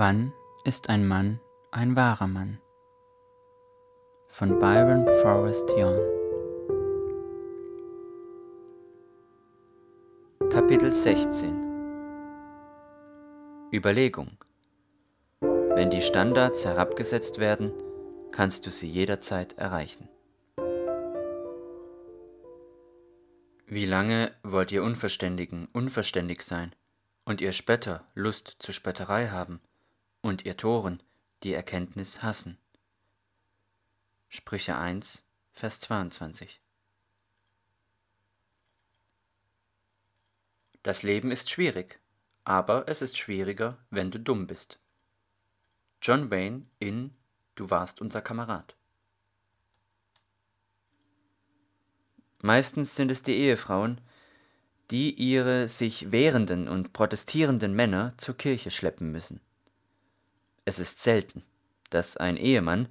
Wann ist ein Mann ein wahrer Mann? Von Byron Forrest Young Kapitel 16 Überlegung Wenn die Standards herabgesetzt werden, kannst du sie jederzeit erreichen. Wie lange wollt ihr Unverständigen unverständig sein und ihr Spötter Lust zur Spötterei haben? Und ihr Toren die Erkenntnis hassen. Sprüche 1, Vers 22. Das Leben ist schwierig, aber es ist schwieriger, wenn du dumm bist. John Wayne in Du warst unser Kamerad. Meistens sind es die Ehefrauen, die ihre sich wehrenden und protestierenden Männer zur Kirche schleppen müssen. Es ist selten, dass ein Ehemann,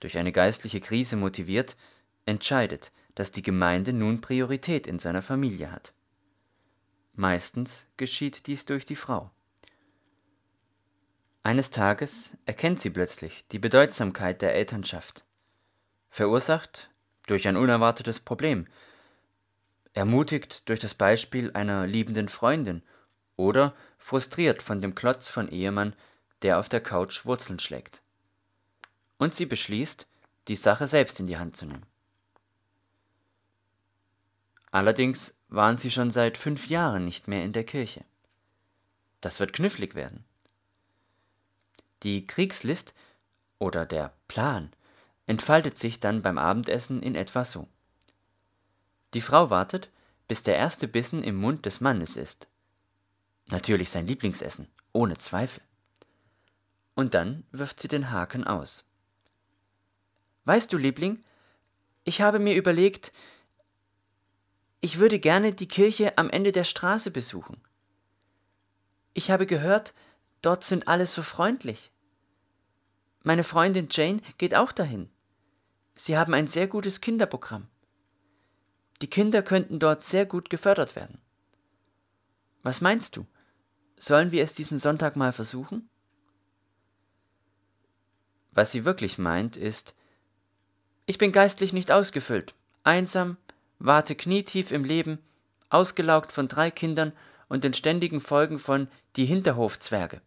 durch eine geistliche Krise motiviert, entscheidet, dass die Gemeinde nun Priorität in seiner Familie hat. Meistens geschieht dies durch die Frau. Eines Tages erkennt sie plötzlich die Bedeutsamkeit der Elternschaft, verursacht durch ein unerwartetes Problem, ermutigt durch das Beispiel einer liebenden Freundin oder frustriert von dem Klotz von Ehemann, der auf der Couch Wurzeln schlägt. Und sie beschließt, die Sache selbst in die Hand zu nehmen. Allerdings waren sie schon seit fünf Jahren nicht mehr in der Kirche. Das wird knifflig werden. Die Kriegslist oder der Plan entfaltet sich dann beim Abendessen in etwa so. Die Frau wartet, bis der erste Bissen im Mund des Mannes ist. Natürlich sein Lieblingsessen, ohne Zweifel und dann wirft sie den Haken aus. Weißt du, Liebling, ich habe mir überlegt, ich würde gerne die Kirche am Ende der Straße besuchen. Ich habe gehört, dort sind alle so freundlich. Meine Freundin Jane geht auch dahin. Sie haben ein sehr gutes Kinderprogramm. Die Kinder könnten dort sehr gut gefördert werden. Was meinst du? Sollen wir es diesen Sonntag mal versuchen? Was sie wirklich meint, ist, ich bin geistlich nicht ausgefüllt, einsam, warte knietief im Leben, ausgelaugt von drei Kindern und den ständigen Folgen von die Hinterhofzwerge.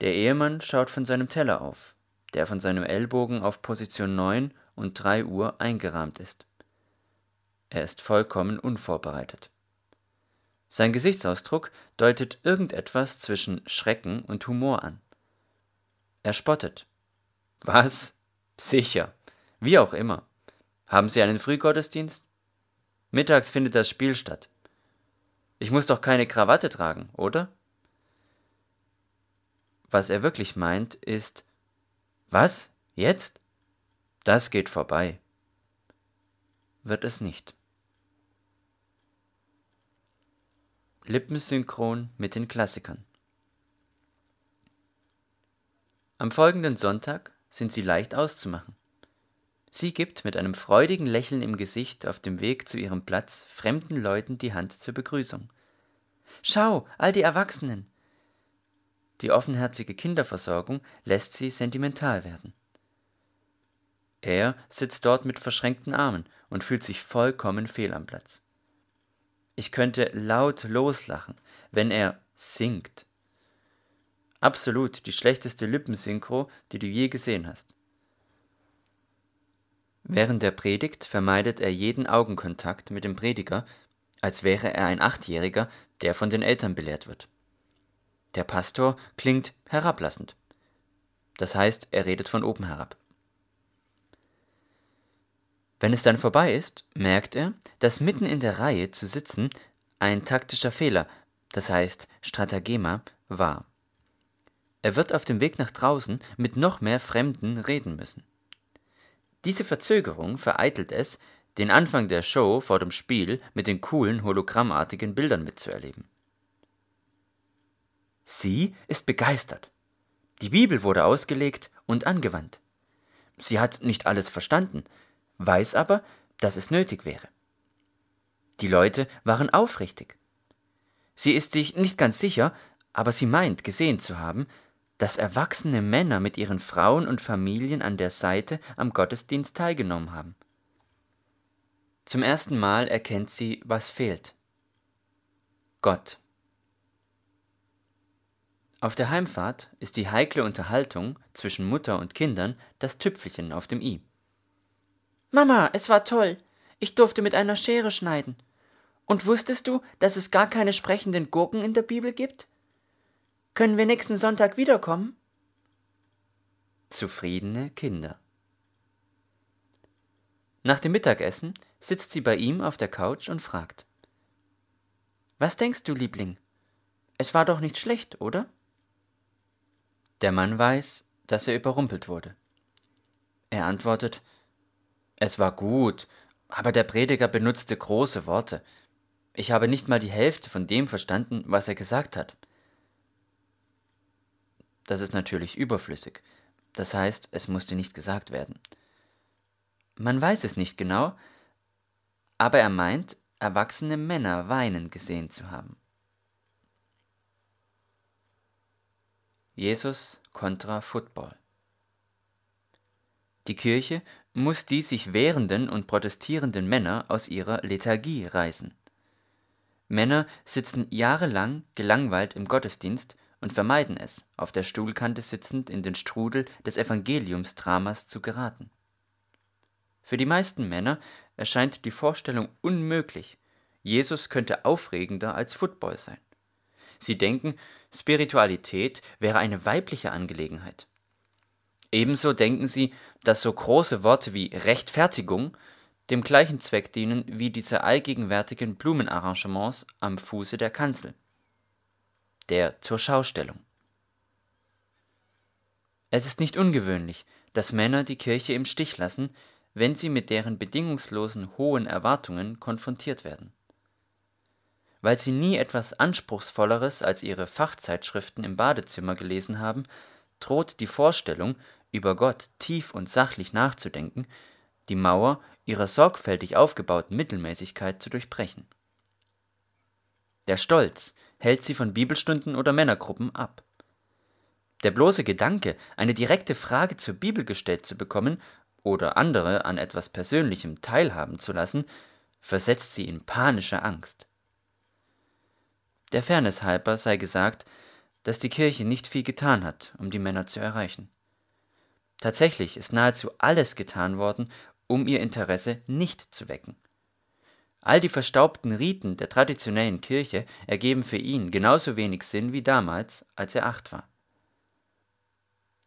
Der Ehemann schaut von seinem Teller auf, der von seinem Ellbogen auf Position 9 und 3 Uhr eingerahmt ist. Er ist vollkommen unvorbereitet. Sein Gesichtsausdruck deutet irgendetwas zwischen Schrecken und Humor an. Er spottet. Was? Sicher. Wie auch immer. Haben Sie einen Frühgottesdienst? Mittags findet das Spiel statt. Ich muss doch keine Krawatte tragen, oder? Was er wirklich meint, ist Was? Jetzt? Das geht vorbei. Wird es nicht. Lippensynchron mit den Klassikern. Am folgenden Sonntag sind sie leicht auszumachen. Sie gibt mit einem freudigen Lächeln im Gesicht auf dem Weg zu ihrem Platz fremden Leuten die Hand zur Begrüßung. Schau, all die Erwachsenen! Die offenherzige Kinderversorgung lässt sie sentimental werden. Er sitzt dort mit verschränkten Armen und fühlt sich vollkommen fehl am Platz. Ich könnte laut loslachen, wenn er singt. Absolut die schlechteste Lippensynchro, die du je gesehen hast. Während der Predigt vermeidet er jeden Augenkontakt mit dem Prediger, als wäre er ein Achtjähriger, der von den Eltern belehrt wird. Der Pastor klingt herablassend. Das heißt, er redet von oben herab. Wenn es dann vorbei ist, merkt er, dass mitten in der Reihe zu sitzen ein taktischer Fehler, das heißt Stratagema, war. Er wird auf dem Weg nach draußen mit noch mehr Fremden reden müssen. Diese Verzögerung vereitelt es, den Anfang der Show vor dem Spiel mit den coolen hologrammartigen Bildern mitzuerleben. Sie ist begeistert. Die Bibel wurde ausgelegt und angewandt. Sie hat nicht alles verstanden, weiß aber, dass es nötig wäre. Die Leute waren aufrichtig. Sie ist sich nicht ganz sicher, aber sie meint gesehen zu haben, dass erwachsene Männer mit ihren Frauen und Familien an der Seite am Gottesdienst teilgenommen haben. Zum ersten Mal erkennt sie, was fehlt. Gott. Auf der Heimfahrt ist die heikle Unterhaltung zwischen Mutter und Kindern das Tüpfelchen auf dem i. Mama, es war toll. Ich durfte mit einer Schere schneiden. Und wusstest du, dass es gar keine sprechenden Gurken in der Bibel gibt? Können wir nächsten Sonntag wiederkommen? Zufriedene Kinder. Nach dem Mittagessen sitzt sie bei ihm auf der Couch und fragt. Was denkst du, Liebling? Es war doch nicht schlecht, oder? Der Mann weiß, dass er überrumpelt wurde. Er antwortet, es war gut, aber der Prediger benutzte große Worte. Ich habe nicht mal die Hälfte von dem verstanden, was er gesagt hat. Das ist natürlich überflüssig. Das heißt, es musste nicht gesagt werden. Man weiß es nicht genau, aber er meint, erwachsene Männer weinen gesehen zu haben. Jesus kontra Football. Die Kirche muss die sich wehrenden und protestierenden Männer aus ihrer Lethargie reißen. Männer sitzen jahrelang gelangweilt im Gottesdienst und vermeiden es, auf der Stuhlkante sitzend in den Strudel des Evangeliumsdramas zu geraten. Für die meisten Männer erscheint die Vorstellung unmöglich, Jesus könnte aufregender als Football sein. Sie denken, Spiritualität wäre eine weibliche Angelegenheit. Ebenso denken sie, dass so große Worte wie Rechtfertigung dem gleichen Zweck dienen wie diese allgegenwärtigen Blumenarrangements am Fuße der Kanzel. Der Zurschaustellung. Es ist nicht ungewöhnlich, dass Männer die Kirche im Stich lassen, wenn sie mit deren bedingungslosen hohen Erwartungen konfrontiert werden weil sie nie etwas Anspruchsvolleres als ihre Fachzeitschriften im Badezimmer gelesen haben, droht die Vorstellung, über Gott tief und sachlich nachzudenken, die Mauer ihrer sorgfältig aufgebauten Mittelmäßigkeit zu durchbrechen. Der Stolz hält sie von Bibelstunden oder Männergruppen ab. Der bloße Gedanke, eine direkte Frage zur Bibel gestellt zu bekommen oder andere an etwas Persönlichem teilhaben zu lassen, versetzt sie in panische Angst. Der Fairness halber sei gesagt, dass die Kirche nicht viel getan hat, um die Männer zu erreichen. Tatsächlich ist nahezu alles getan worden, um ihr Interesse nicht zu wecken. All die verstaubten Riten der traditionellen Kirche ergeben für ihn genauso wenig Sinn wie damals, als er acht war.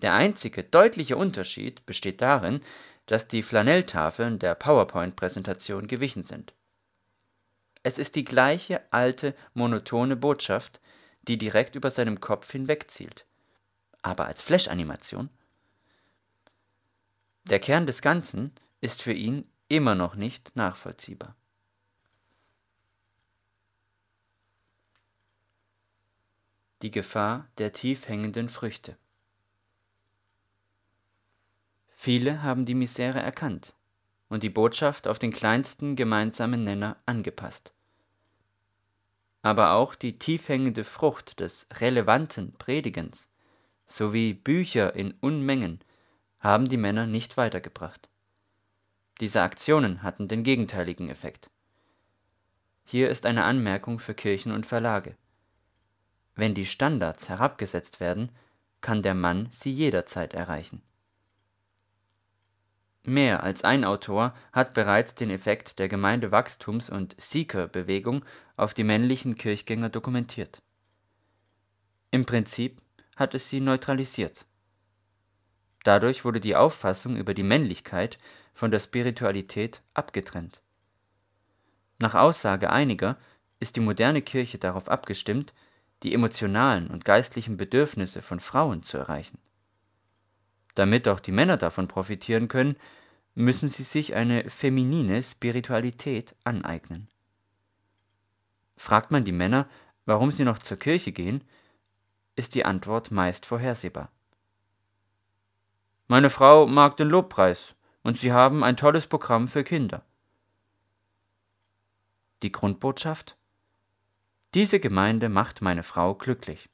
Der einzige deutliche Unterschied besteht darin, dass die Flanelltafeln der PowerPoint-Präsentation gewichen sind. Es ist die gleiche alte, monotone Botschaft, die direkt über seinem Kopf hinwegzielt. Aber als Flash-Animation? Der Kern des Ganzen ist für ihn immer noch nicht nachvollziehbar. Die Gefahr der tief hängenden Früchte. Viele haben die Misere erkannt und die Botschaft auf den kleinsten gemeinsamen Nenner angepasst. Aber auch die tiefhängende Frucht des relevanten Predigens sowie Bücher in Unmengen haben die Männer nicht weitergebracht. Diese Aktionen hatten den gegenteiligen Effekt. Hier ist eine Anmerkung für Kirchen und Verlage. Wenn die Standards herabgesetzt werden, kann der Mann sie jederzeit erreichen. Mehr als ein Autor hat bereits den Effekt der Gemeindewachstums und Seeker-Bewegung auf die männlichen Kirchgänger dokumentiert. Im Prinzip hat es sie neutralisiert. Dadurch wurde die Auffassung über die Männlichkeit von der Spiritualität abgetrennt. Nach Aussage einiger ist die moderne Kirche darauf abgestimmt, die emotionalen und geistlichen Bedürfnisse von Frauen zu erreichen damit auch die Männer davon profitieren können, müssen sie sich eine feminine Spiritualität aneignen. Fragt man die Männer, warum sie noch zur Kirche gehen, ist die Antwort meist vorhersehbar. Meine Frau mag den Lobpreis und sie haben ein tolles Programm für Kinder. Die Grundbotschaft? Diese Gemeinde macht meine Frau glücklich.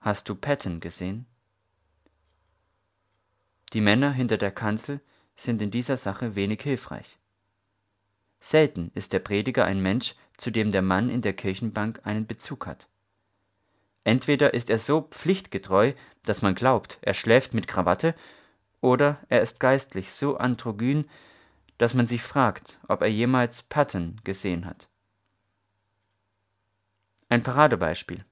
Hast du Patton gesehen? Die Männer hinter der Kanzel sind in dieser Sache wenig hilfreich. Selten ist der Prediger ein Mensch, zu dem der Mann in der Kirchenbank einen Bezug hat. Entweder ist er so pflichtgetreu, dass man glaubt, er schläft mit Krawatte, oder er ist geistlich so androgyn, dass man sich fragt, ob er jemals Patton gesehen hat. Ein Paradebeispiel.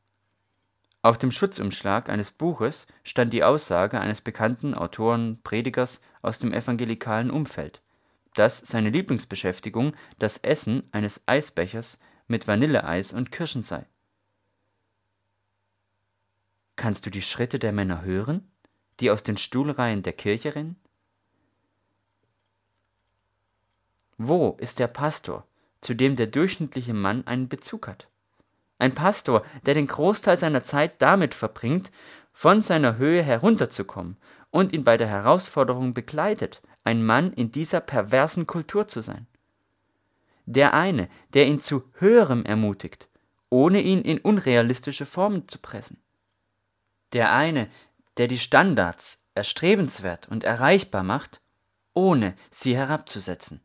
Auf dem Schutzumschlag eines Buches stand die Aussage eines bekannten Autoren, Predigers aus dem evangelikalen Umfeld, dass seine Lieblingsbeschäftigung das Essen eines Eisbechers mit Vanilleeis und Kirschen sei. Kannst du die Schritte der Männer hören, die aus den Stuhlreihen der Kirche rennen? Wo ist der Pastor, zu dem der durchschnittliche Mann einen Bezug hat? Ein Pastor, der den Großteil seiner Zeit damit verbringt, von seiner Höhe herunterzukommen und ihn bei der Herausforderung begleitet, ein Mann in dieser perversen Kultur zu sein. Der eine, der ihn zu höherem ermutigt, ohne ihn in unrealistische Formen zu pressen. Der eine, der die Standards erstrebenswert und erreichbar macht, ohne sie herabzusetzen.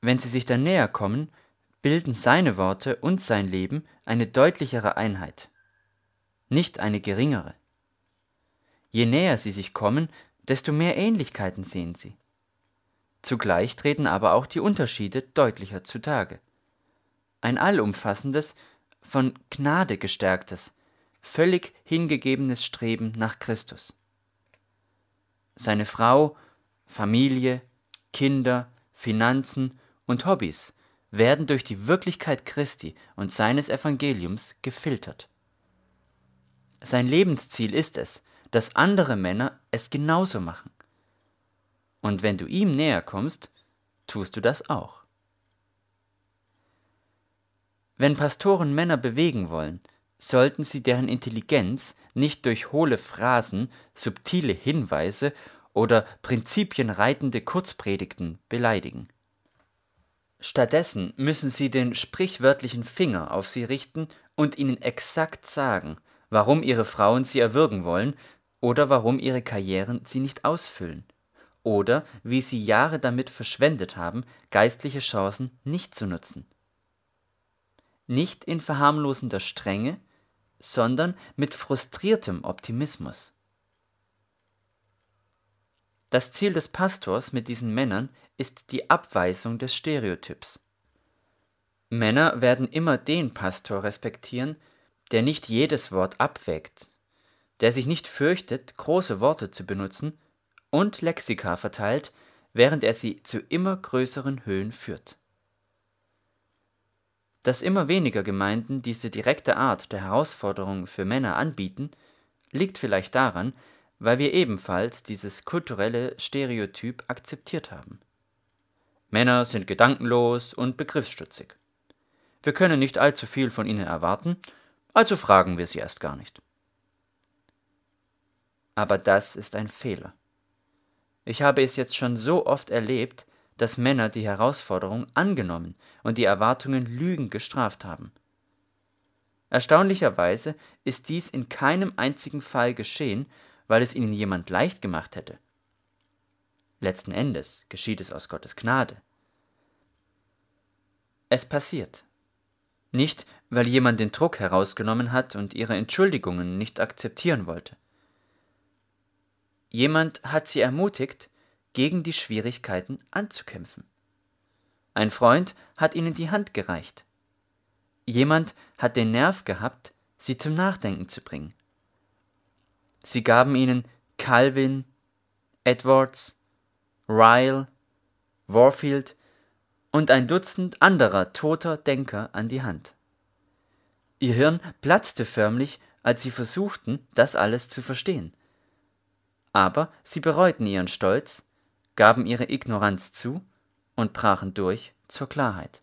Wenn sie sich dann näher kommen, bilden seine Worte und sein Leben eine deutlichere Einheit, nicht eine geringere. Je näher sie sich kommen, desto mehr Ähnlichkeiten sehen sie. Zugleich treten aber auch die Unterschiede deutlicher zutage. Ein allumfassendes, von Gnade gestärktes, völlig hingegebenes Streben nach Christus. Seine Frau, Familie, Kinder, Finanzen und Hobbys werden durch die Wirklichkeit Christi und seines Evangeliums gefiltert. Sein Lebensziel ist es, dass andere Männer es genauso machen. Und wenn du ihm näher kommst, tust du das auch. Wenn Pastoren Männer bewegen wollen, sollten sie deren Intelligenz nicht durch hohle Phrasen, subtile Hinweise oder prinzipienreitende Kurzpredigten beleidigen. Stattdessen müssen sie den sprichwörtlichen Finger auf sie richten und ihnen exakt sagen, warum ihre Frauen sie erwürgen wollen oder warum ihre Karrieren sie nicht ausfüllen oder wie sie Jahre damit verschwendet haben, geistliche Chancen nicht zu nutzen. Nicht in verharmlosender Strenge, sondern mit frustriertem Optimismus. Das Ziel des Pastors mit diesen Männern ist die Abweisung des Stereotyps. Männer werden immer den Pastor respektieren, der nicht jedes Wort abwägt, der sich nicht fürchtet, große Worte zu benutzen und Lexika verteilt, während er sie zu immer größeren Höhen führt. Dass immer weniger Gemeinden diese direkte Art der Herausforderung für Männer anbieten, liegt vielleicht daran, weil wir ebenfalls dieses kulturelle Stereotyp akzeptiert haben. Männer sind gedankenlos und begriffsstutzig. Wir können nicht allzu viel von ihnen erwarten, also fragen wir sie erst gar nicht. Aber das ist ein Fehler. Ich habe es jetzt schon so oft erlebt, dass Männer die Herausforderung angenommen und die Erwartungen lügend gestraft haben. Erstaunlicherweise ist dies in keinem einzigen Fall geschehen, weil es ihnen jemand leicht gemacht hätte. Letzten Endes geschieht es aus Gottes Gnade. Es passiert. Nicht, weil jemand den Druck herausgenommen hat und ihre Entschuldigungen nicht akzeptieren wollte. Jemand hat sie ermutigt, gegen die Schwierigkeiten anzukämpfen. Ein Freund hat ihnen die Hand gereicht. Jemand hat den Nerv gehabt, sie zum Nachdenken zu bringen. Sie gaben ihnen Calvin, Edwards, Ryle, Warfield und ein Dutzend anderer toter Denker an die Hand. Ihr Hirn platzte förmlich, als sie versuchten, das alles zu verstehen. Aber sie bereuten ihren Stolz, gaben ihre Ignoranz zu und brachen durch zur Klarheit.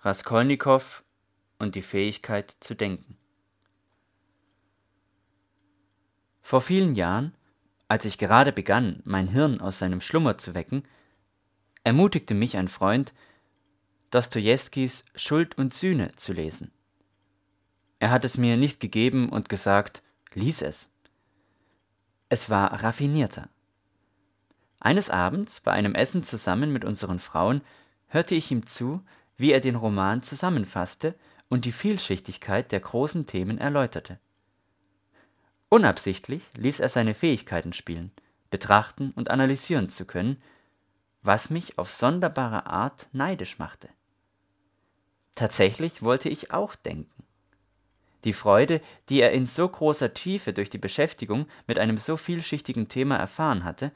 Raskolnikow und die Fähigkeit zu denken. Vor vielen Jahren Als ich gerade begann, mein Hirn aus seinem Schlummer zu wecken, ermutigte mich ein Freund, Dostojewskis Schuld und Sühne zu lesen. Er hat es mir nicht gegeben und gesagt, lies es. Es war raffinierter. Eines Abends bei einem Essen zusammen mit unseren Frauen hörte ich ihm zu, wie er den Roman zusammenfasste und die Vielschichtigkeit der großen Themen erläuterte. Unabsichtlich ließ er seine Fähigkeiten spielen, betrachten und analysieren zu können, was mich auf sonderbare Art neidisch machte. Tatsächlich wollte ich auch denken. Die Freude, die er in so großer Tiefe durch die Beschäftigung mit einem so vielschichtigen Thema erfahren hatte,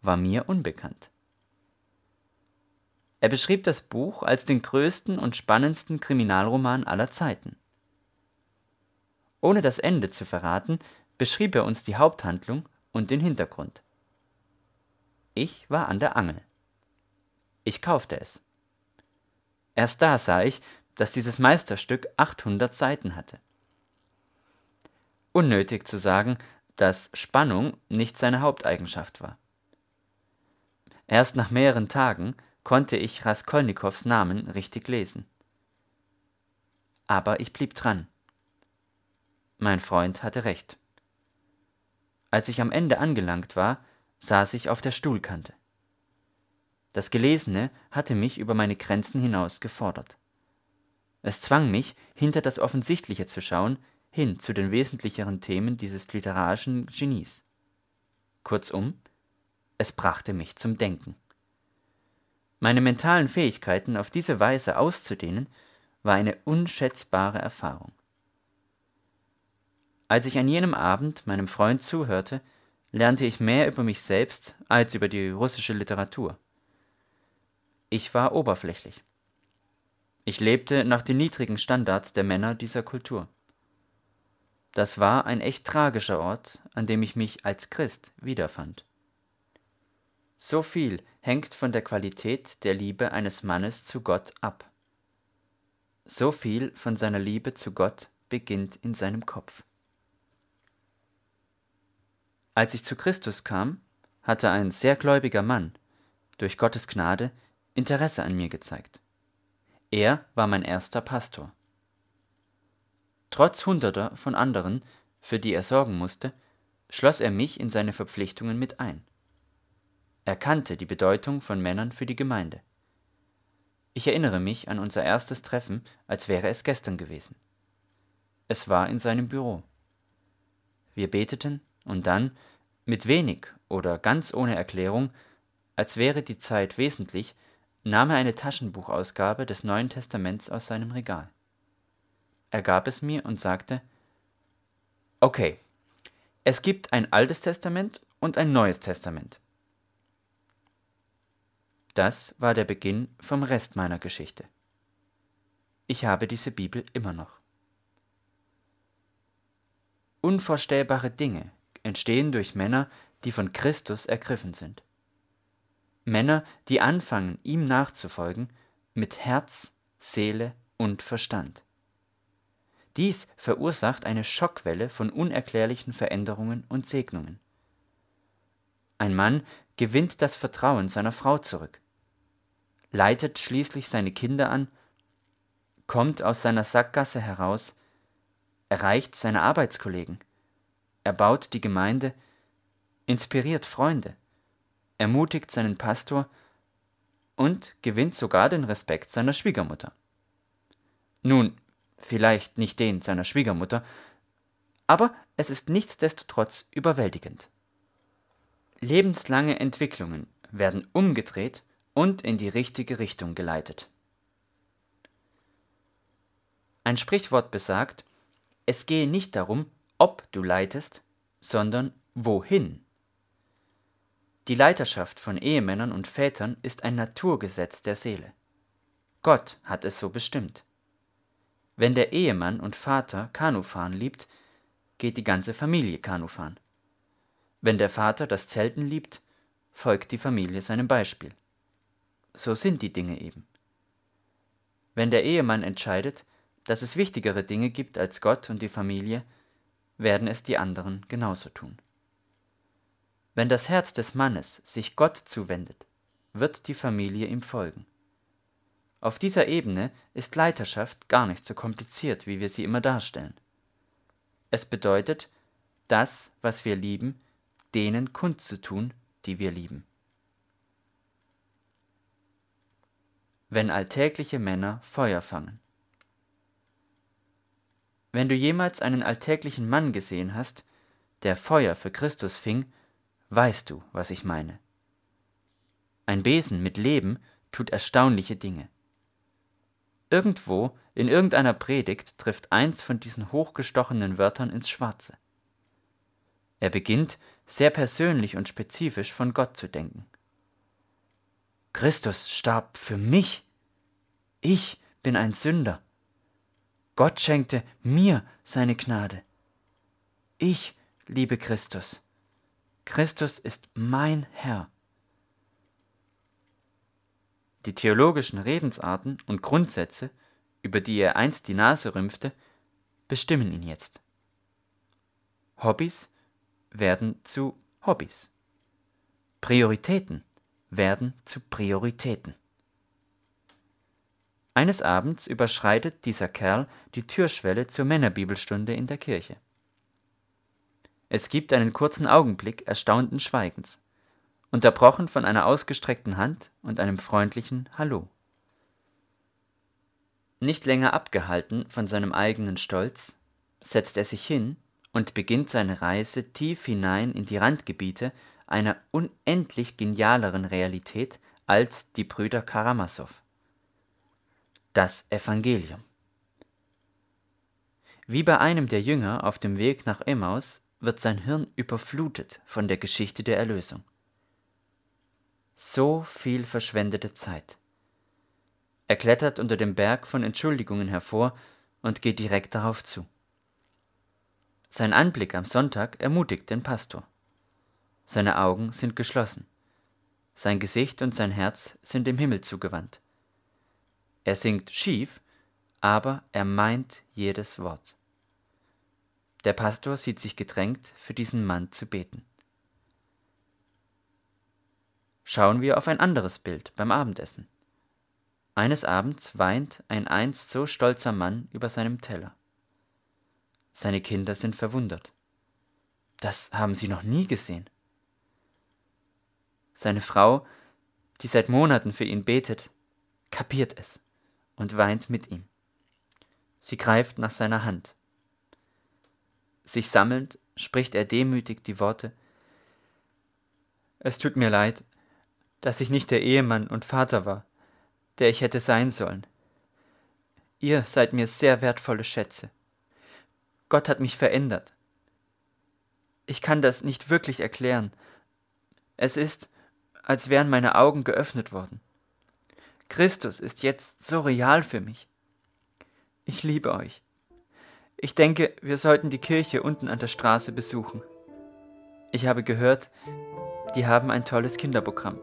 war mir unbekannt. Er beschrieb das Buch als den größten und spannendsten Kriminalroman aller Zeiten. Ohne das Ende zu verraten, beschrieb er uns die Haupthandlung und den Hintergrund. Ich war an der Angel. Ich kaufte es. Erst da sah ich, dass dieses Meisterstück 800 Seiten hatte. Unnötig zu sagen, dass Spannung nicht seine Haupteigenschaft war. Erst nach mehreren Tagen konnte ich Raskolnikows Namen richtig lesen. Aber ich blieb dran. Mein Freund hatte recht. Als ich am Ende angelangt war, saß ich auf der Stuhlkante. Das Gelesene hatte mich über meine Grenzen hinaus gefordert. Es zwang mich, hinter das Offensichtliche zu schauen, hin zu den wesentlicheren Themen dieses literarischen Genies. Kurzum, es brachte mich zum Denken. Meine mentalen Fähigkeiten auf diese Weise auszudehnen, war eine unschätzbare Erfahrung. Als ich an jenem Abend meinem Freund zuhörte, lernte ich mehr über mich selbst als über die russische Literatur. Ich war oberflächlich. Ich lebte nach den niedrigen Standards der Männer dieser Kultur. Das war ein echt tragischer Ort, an dem ich mich als Christ wiederfand. So viel hängt von der Qualität der Liebe eines Mannes zu Gott ab. So viel von seiner Liebe zu Gott beginnt in seinem Kopf. Als ich zu Christus kam, hatte ein sehr gläubiger Mann, durch Gottes Gnade, Interesse an mir gezeigt. Er war mein erster Pastor. Trotz Hunderter von anderen, für die er sorgen musste, schloss er mich in seine Verpflichtungen mit ein. Er kannte die Bedeutung von Männern für die Gemeinde. Ich erinnere mich an unser erstes Treffen, als wäre es gestern gewesen. Es war in seinem Büro. Wir beteten und dann, mit wenig oder ganz ohne Erklärung, als wäre die Zeit wesentlich, nahm er eine Taschenbuchausgabe des Neuen Testaments aus seinem Regal. Er gab es mir und sagte, Okay, es gibt ein altes Testament und ein neues Testament. Das war der Beginn vom Rest meiner Geschichte. Ich habe diese Bibel immer noch. Unvorstellbare Dinge entstehen durch Männer, die von Christus ergriffen sind. Männer, die anfangen, ihm nachzufolgen, mit Herz, Seele und Verstand. Dies verursacht eine Schockwelle von unerklärlichen Veränderungen und Segnungen. Ein Mann gewinnt das Vertrauen seiner Frau zurück, leitet schließlich seine Kinder an, kommt aus seiner Sackgasse heraus, erreicht seine Arbeitskollegen, erbaut die Gemeinde, inspiriert Freunde, ermutigt seinen Pastor und gewinnt sogar den Respekt seiner Schwiegermutter. Nun, vielleicht nicht den seiner Schwiegermutter, aber es ist nichtsdestotrotz überwältigend. Lebenslange Entwicklungen werden umgedreht und in die richtige Richtung geleitet. Ein Sprichwort besagt, es gehe nicht darum, ob du leitest, sondern wohin. Die Leiterschaft von Ehemännern und Vätern ist ein Naturgesetz der Seele. Gott hat es so bestimmt. Wenn der Ehemann und Vater Kanufahren liebt, geht die ganze Familie Kanufahren. Wenn der Vater das Zelten liebt, folgt die Familie seinem Beispiel. So sind die Dinge eben. Wenn der Ehemann entscheidet, dass es wichtigere Dinge gibt als Gott und die Familie, werden es die anderen genauso tun. Wenn das Herz des Mannes sich Gott zuwendet, wird die Familie ihm folgen. Auf dieser Ebene ist Leiterschaft gar nicht so kompliziert, wie wir sie immer darstellen. Es bedeutet, das, was wir lieben, denen kundzutun, die wir lieben. Wenn alltägliche Männer Feuer fangen. Wenn du jemals einen alltäglichen Mann gesehen hast, der Feuer für Christus fing, weißt du, was ich meine. Ein Besen mit Leben tut erstaunliche Dinge. Irgendwo in irgendeiner Predigt trifft eins von diesen hochgestochenen Wörtern ins Schwarze. Er beginnt, sehr persönlich und spezifisch von Gott zu denken. Christus starb für mich. Ich bin ein Sünder. Gott schenkte mir seine Gnade. Ich liebe Christus. Christus ist mein Herr. Die theologischen Redensarten und Grundsätze, über die er einst die Nase rümpfte, bestimmen ihn jetzt. Hobbys werden zu Hobbys. Prioritäten werden zu Prioritäten. Eines Abends überschreitet dieser Kerl die Türschwelle zur Männerbibelstunde in der Kirche. Es gibt einen kurzen Augenblick erstaunten Schweigens unterbrochen von einer ausgestreckten Hand und einem freundlichen Hallo. Nicht länger abgehalten von seinem eigenen Stolz, setzt er sich hin und beginnt seine Reise tief hinein in die Randgebiete einer unendlich genialeren Realität als die Brüder Karamasow. Das Evangelium. Wie bei einem der Jünger auf dem Weg nach Emmaus wird sein Hirn überflutet von der Geschichte der Erlösung. So viel verschwendete Zeit. Er klettert unter dem Berg von Entschuldigungen hervor und geht direkt darauf zu. Sein Anblick am Sonntag ermutigt den Pastor. Seine Augen sind geschlossen. Sein Gesicht und sein Herz sind dem Himmel zugewandt. Er singt schief, aber er meint jedes Wort. Der Pastor sieht sich gedrängt, für diesen Mann zu beten schauen wir auf ein anderes Bild beim Abendessen. Eines Abends weint ein einst so stolzer Mann über seinem Teller. Seine Kinder sind verwundert. Das haben sie noch nie gesehen. Seine Frau, die seit Monaten für ihn betet, kapiert es und weint mit ihm. Sie greift nach seiner Hand. Sich sammelnd spricht er demütig die Worte Es tut mir leid, dass ich nicht der Ehemann und Vater war, der ich hätte sein sollen. Ihr seid mir sehr wertvolle Schätze. Gott hat mich verändert. Ich kann das nicht wirklich erklären. Es ist, als wären meine Augen geöffnet worden. Christus ist jetzt so real für mich. Ich liebe euch. Ich denke, wir sollten die Kirche unten an der Straße besuchen. Ich habe gehört, die haben ein tolles Kinderprogramm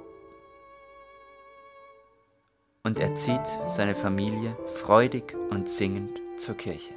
und er zieht seine Familie freudig und singend zur Kirche.